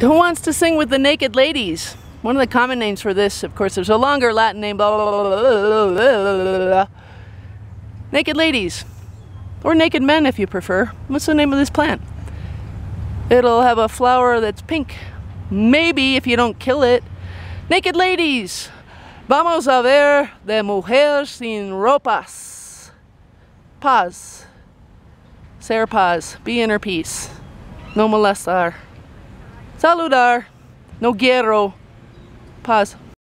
Who wants to sing with the naked ladies? One of the common names for this, of course, there's a longer Latin name. Blah, blah, blah, naked ladies. Or naked men if you prefer. What's the name of this plant? It'll have a flower that's pink. Maybe if you don't kill it. Naked ladies. Vamos a ver de mujer sin ropas. Paz. Ser paz. Be in her peace. No molestar. Saludar. No quiero. Paz.